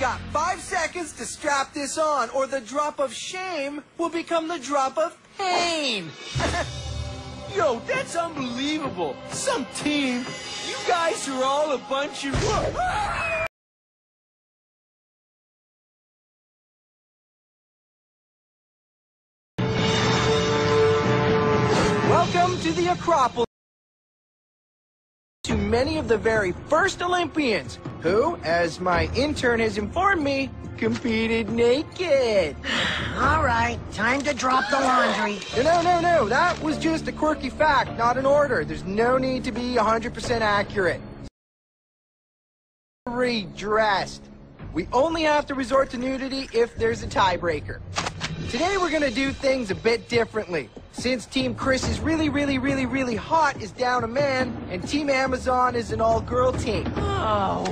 got five seconds to strap this on, or the drop of shame will become the drop of pain. Yo, that's unbelievable. Some team. You guys are all a bunch of... Welcome to the Acropolis. Many of the very first Olympians, who, as my intern has informed me, competed naked. All right, time to drop the laundry. No, no, no, that was just a quirky fact, not an order. There's no need to be 100% accurate. Redressed. We only have to resort to nudity if there's a tiebreaker. Today we're gonna do things a bit differently. Since Team Chris is really, really, really, really hot is down a man, and Team Amazon is an all-girl team. Oh.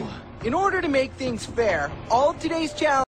In order to make things fair, all of today's challenge